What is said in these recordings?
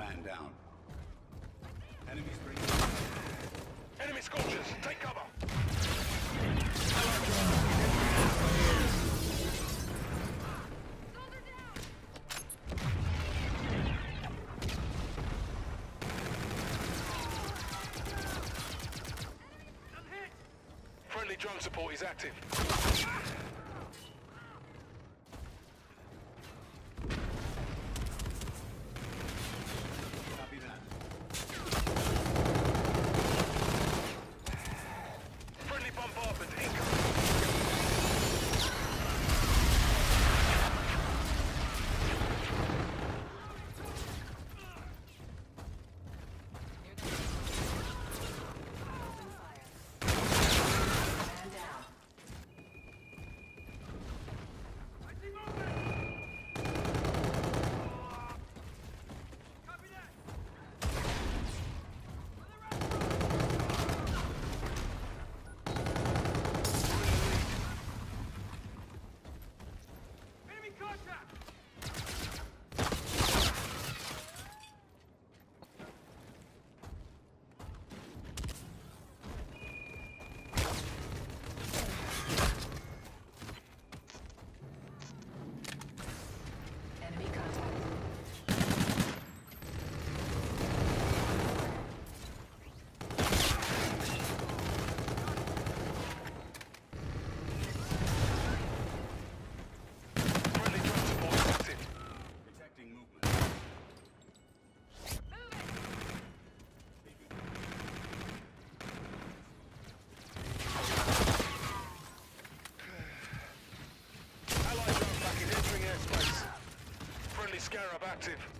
man down. Enemies. Enemy scorchers, take cover. Friendly drone support is active. Copy that. Friendly bombardment incoming. Open fire. Man down. Enemy contact. Friendly drone support is active. Detecting movement. Allied drone package entering airspace. Friendly Scarab active.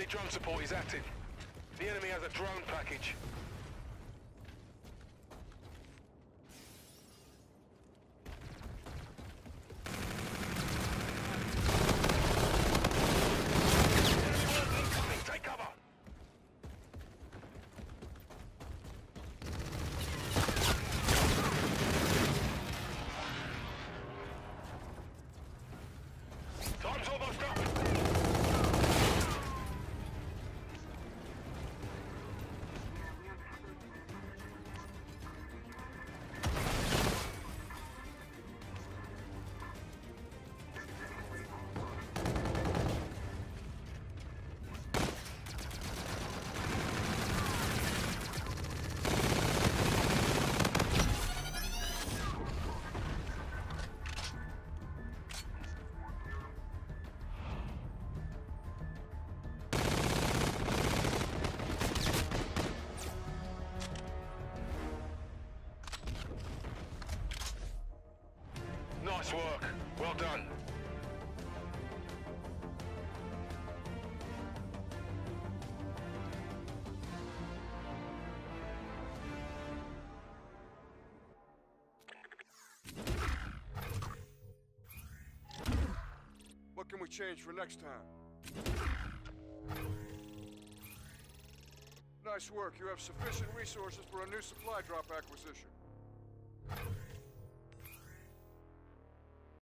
Friendly drone support is active. The enemy has a drone package. Well done. What can we change for next time? Nice work. You have sufficient resources for a new supply drop acquisition.